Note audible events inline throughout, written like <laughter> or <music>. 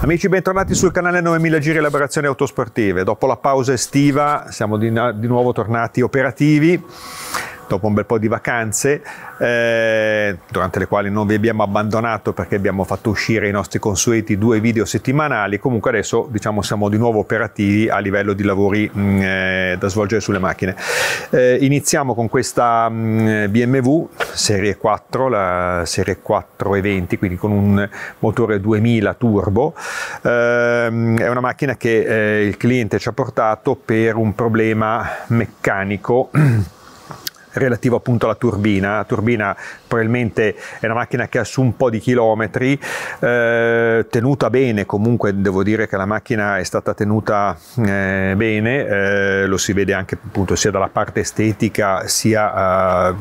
Amici, bentornati sul canale 9000 Giri Elaborazioni Autosportive. Dopo la pausa estiva siamo di, di nuovo tornati operativi dopo un bel po' di vacanze, eh, durante le quali non vi abbiamo abbandonato perché abbiamo fatto uscire i nostri consueti due video settimanali. Comunque adesso diciamo siamo di nuovo operativi a livello di lavori mh, mm, eh, da svolgere sulle macchine. Eh, iniziamo con questa mh, mm, BMW serie 4, la serie 420, quindi con un motore 2000 turbo. Ehm, è una macchina che eh, il cliente ci ha portato per un problema meccanico <clears throat> relativo appunto alla turbina. La turbina probabilmente è una macchina che ha su un po' di chilometri, eh, tenuta bene, comunque devo dire che la macchina è stata tenuta eh, bene, eh, lo si vede anche appunto sia dalla parte estetica sia eh,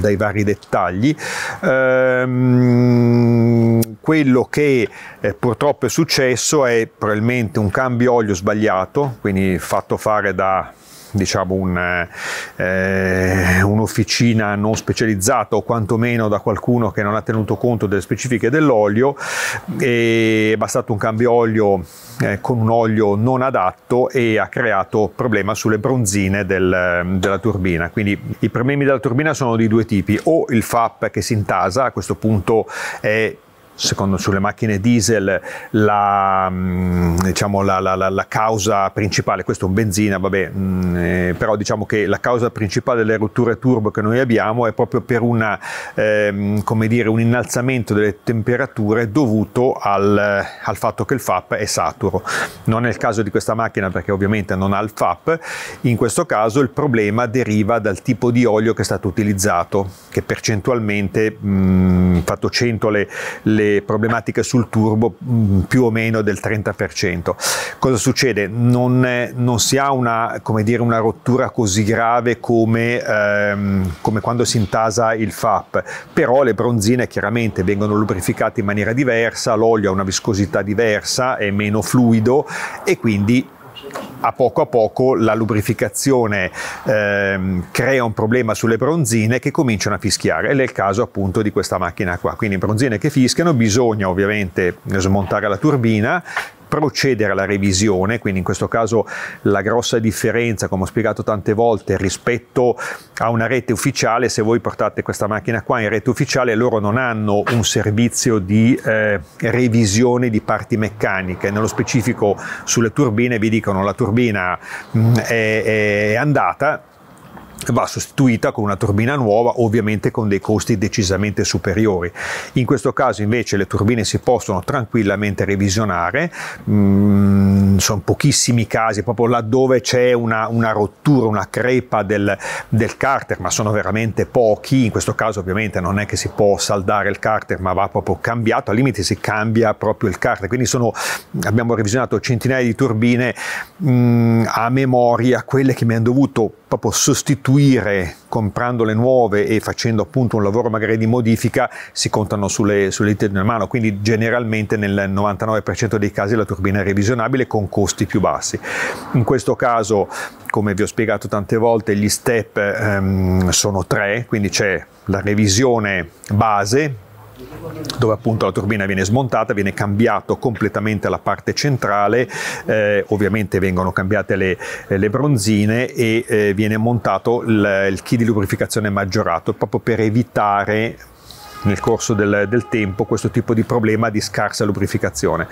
dai vari dettagli. Ehm, quello che eh, purtroppo è successo è probabilmente un cambio olio sbagliato, quindi fatto fare da diciamo un, eh, un'officina non specializzata o quantomeno da qualcuno che non ha tenuto conto delle specifiche dell'olio e è bastato un cambio olio eh, con un olio non adatto e ha creato problema sulle bronzine del, della turbina. Quindi i problemi della turbina sono di due tipi o il FAP che si intasa a questo punto è secondo sulle macchine diesel la, mm, diciamo, la, la, la, causa principale, questo è un benzina, vabbè, mh, eh, però diciamo che la causa principale delle rotture turbo che noi abbiamo è proprio per una, ehm, come dire, un innalzamento delle temperature dovuto al, al, fatto che il FAP è saturo. Non è il caso di questa macchina perché ovviamente non ha il FAP, in questo caso il problema deriva dal tipo di olio che è stato utilizzato, che percentualmente, mh, fatto 100 le, le le problematiche sul turbo mm, più o meno del 30%. Cosa succede? Non, non si ha una, dire, una, rottura così grave come, ehm, come quando si intasa il FAP, però le bronzine chiaramente vengono lubrificate in maniera diversa, l'olio ha una viscosità diversa, è meno fluido e quindi a poco a poco la lubrificazione ehm, crea un problema sulle bronzine che cominciano a fischiare. Ed è il caso appunto di questa macchina qua. Quindi bronzine che fischiano bisogna ovviamente smontare la turbina procedere alla revisione, quindi in questo caso la grossa differenza, come ho spiegato tante volte, rispetto a una rete ufficiale, se voi portate questa macchina qua in rete ufficiale, loro non hanno un servizio di eh, revisione di parti meccaniche, nello specifico sulle turbine vi dicono la turbina mh, mm, è, è andata, va sostituita con una turbina nuova, ovviamente con dei costi decisamente superiori. In questo caso invece le turbine si possono tranquillamente revisionare, mm, sono pochissimi casi, proprio laddove c'è una, una, rottura, una crepa del, del, carter, ma sono veramente pochi, in questo caso ovviamente non è che si può saldare il carter, ma va proprio cambiato, al limite si cambia proprio il carter, quindi sono, abbiamo revisionato centinaia di turbine mm, a memoria, quelle che mi hanno dovuto proprio sostituire comprando le nuove e facendo appunto un lavoro magari di modifica si contano sulle, sulle dita di una mano, quindi generalmente nel 99% dei casi la turbina è revisionabile con costi più bassi. In questo caso, come vi ho spiegato tante volte, gli step ehm, sono tre, quindi c'è la revisione base, dove appunto la turbina viene smontata, viene cambiato completamente la parte centrale, eh, ovviamente vengono cambiate le, le bronzine e eh, viene montato il, il key di lubrificazione maggiorato proprio per evitare nel corso del, del, tempo questo tipo di problema di scarsa lubrificazione.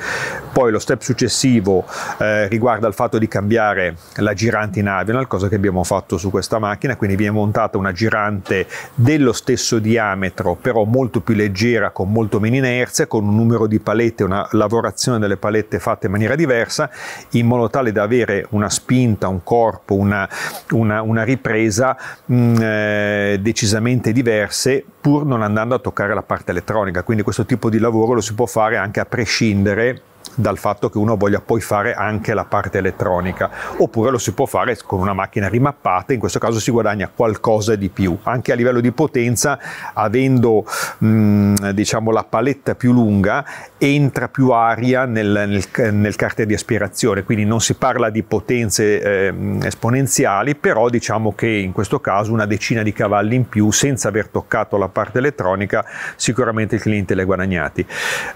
Poi lo step successivo eh, riguarda il fatto di cambiare la girante in Avianal, cosa che abbiamo fatto su questa macchina, quindi viene montata una girante dello stesso diametro, però molto più leggera, con molto meno inerzia, con un numero di palette, una lavorazione delle palette fatte in maniera diversa, in modo tale da avere una spinta, un corpo, una, una, una ripresa mh, mm, eh, decisamente diverse, pur non andando a toccare toccare la parte elettronica, quindi questo tipo di lavoro lo si può fare anche a prescindere dal fatto che uno voglia poi fare anche la parte elettronica oppure lo si può fare con una macchina rimappata in questo caso si guadagna qualcosa di più anche a livello di potenza avendo mh, diciamo la paletta più lunga entra più aria nel, nel, nel carter di aspirazione quindi non si parla di potenze eh, esponenziali però diciamo che in questo caso una decina di cavalli in più senza aver toccato la parte elettronica sicuramente il cliente li ha guadagnati.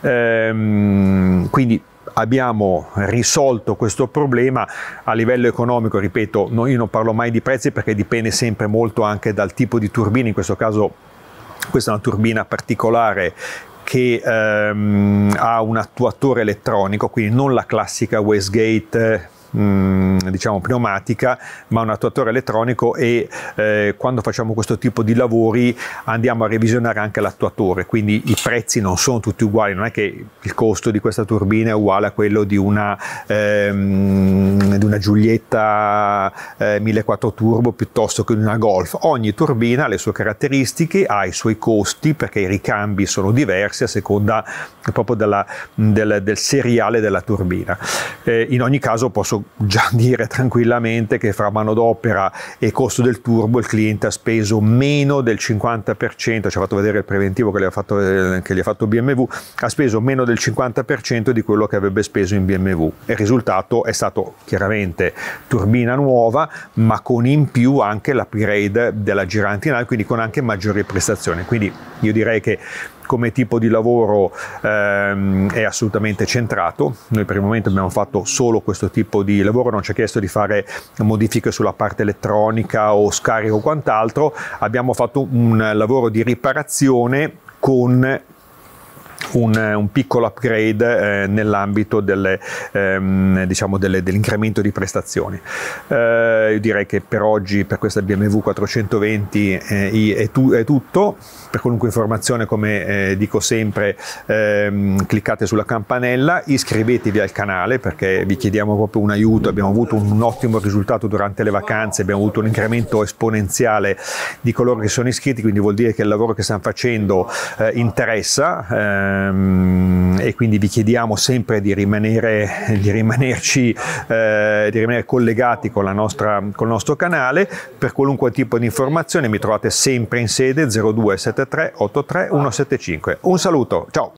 Ehm, quindi abbiamo risolto questo problema a livello economico, ripeto, no, io non parlo mai di prezzi perché dipende sempre molto anche dal tipo di turbina, in questo caso questa è una turbina particolare che ehm, ha un attuatore elettronico, quindi non la classica Westgate Mm, diciamo pneumatica ma un attuatore elettronico e eh, quando facciamo questo tipo di lavori andiamo a revisionare anche l'attuatore. Quindi i prezzi non sono tutti uguali non è che il costo di questa turbina è uguale a quello di una, ehm, di una Giulietta eh, 1400 turbo piuttosto che di una Golf. Ogni turbina ha le sue caratteristiche ha i suoi costi perché i ricambi sono diversi a seconda proprio della, del, del seriale della turbina. Eh, in ogni caso posso già <laughs> dire tranquillamente che fra manodopera e costo del turbo il cliente ha speso meno del 50%, ci ha fatto vedere il preventivo che gli ha fatto, eh, che gli ha fatto BMW, ha speso meno del 50% di quello che avrebbe speso in BMW. Il risultato è stato chiaramente turbina nuova, ma con in più anche l'upgrade della girante in alto, quindi con anche maggiori prestazioni. Quindi io direi che come tipo di lavoro ehm, è assolutamente centrato. Noi per il momento abbiamo fatto solo questo tipo di lavoro, non ci ha chiesto di fare modifiche sulla parte elettronica o scarico o quant'altro, abbiamo fatto un lavoro di riparazione con un, un, piccolo upgrade eh, nell'ambito delle, ehm, diciamo delle, dell'incremento di prestazioni. Eh, io direi che per oggi, per questa BMW 420 eh, è, tu, è, tutto. Per qualunque informazione, come eh, dico sempre, ehm, cliccate sulla campanella, iscrivetevi al canale perché vi chiediamo proprio un aiuto. Abbiamo avuto un ottimo risultato durante le vacanze, abbiamo avuto un incremento esponenziale di coloro che sono iscritti, quindi vuol dire che il lavoro che stiamo facendo eh, interessa e quindi vi chiediamo sempre di, rimanere, di, rimanerci, eh, di rimanere collegati con, nostra, con il nostro canale. Per qualunque tipo di informazione mi trovate sempre in sede 0273 83 175. Un saluto, ciao!